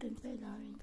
been below in.